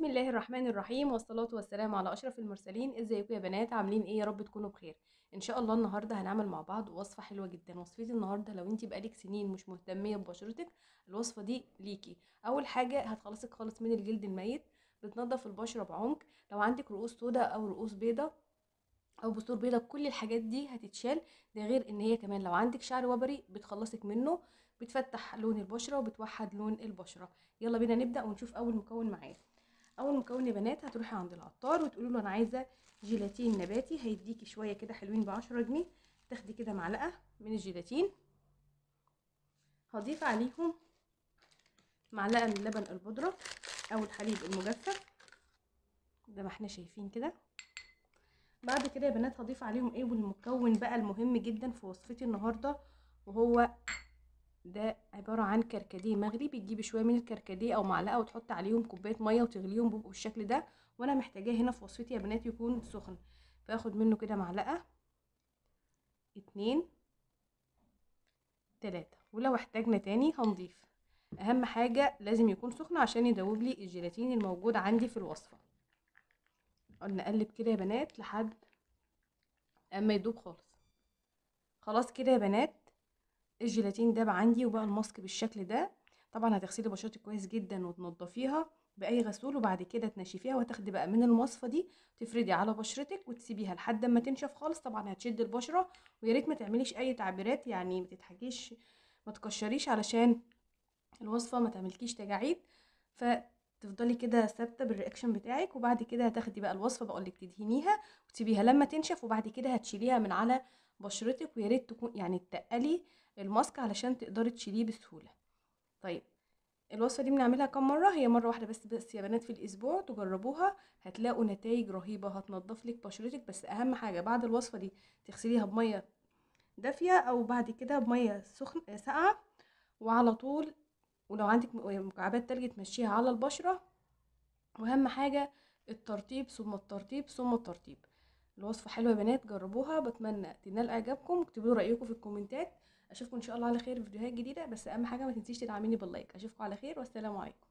بسم الله الرحمن الرحيم والصلاة والسلام على أشرف المرسلين. إزيكم يا بنات؟ عاملين إيه؟ يا رب تكونوا بخير. إن شاء الله النهارده هنعمل مع بعض وصفة حلوة جدا. وصفتي النهارده لو انت بقالك سنين مش مهتمية ببشرتك الوصفة دي ليكي. أول حاجة هتخلصك خالص من الجلد الميت بتنضف البشرة بعمق. لو عندك رؤوس سودا أو رؤوس بيضة أو بثور بيضة كل الحاجات دي هتتشال. ده غير إن هي كمان لو عندك شعر وبري بتخلصك منه بتفتح لون البشرة وبتوحد لون البشرة. يلا بينا نبدأ ونشوف أول مكون معانا أول مكون يا بنات هتروحي عند العطار وتقولي له أنا عايزة جيلاتين نباتي هيديكي شوية كده حلوين بعشرة جنيه. تاخدي كده معلقة من الجيلاتين. هضيف عليهم معلقة من لبن البودرة أو الحليب المجفف. زي ما إحنا شايفين كده. بعد كده يا بنات هضيف عليهم إيه والمكون بقى المهم جدا في وصفتي النهارده وهو ده عبارة عن كركديه مغلي بتجيبي شوية من الكركديه أو معلقة وتحطي عليهم كوباية مية وتغليهم بيبقوا بالشكل ده وأنا محتاجاه هنا في وصفتي يا بنات يكون سخن. فاخد منه كده معلقة اتنين تلاتة. ولو احتاجنا تاني هنضيف. أهم حاجة لازم يكون سخن عشان يدوب لي الجيلاتين الموجود عندي في الوصفة. نقلب كده يا بنات لحد أما يدوب خالص. خلاص كده يا بنات الجيلاتين داب عندي وبقى ال mask بالشكل ده طبعا هتغسلي بشرتك كويس جدا وتنضفيها بأي غسول وبعد كده تنشفيها وتاخدي بقى من الوصفة دي تفردي على بشرتك وتسيبيها لحد ما تنشف خالص طبعا هتشد البشرة ويا ريت ما تعمليش أي تعبيرات يعني ما تضحكيش ما تكشريش علشان الوصفة ما تعملكيش تجاعيد. فتفضلي كده ثابتة بال reaction بتاعك وبعد كده هتاخدي بقى الوصفة بقولك تدهنيها وتسيبيها لما تنشف وبعد كده هتشيليها من على بشرتك ويا ريت تكون يعني تقلي الماسك علشان تقدري تشيليه بسهولة. طيب الوصفة دي بنعملها كم مرة؟ هي مرة واحدة بس بس يا بنات في الأسبوع تجربوها هتلاقوا نتائج رهيبة هتنضف لك بشرتك. بس أهم حاجة بعد الوصفة دي تغسليها بمية دافية أو بعد كده بمية سخن ساقعة وعلى طول ولو عندك مكعبات تلج تمشيها على البشرة وأهم حاجة الترطيب ثم الترطيب ثم الترطيب. الوصفة حلوة يا بنات جربوها بتمنى تنال إعجابكم. واكتبوا رأيكم في الكومنتات. أشوفكم إن شاء الله على خير في فيديوهات جديدة. بس أهم حاجة ما تنسيش تدعميني باللايك. أشوفكم على خير والسلام عليكم.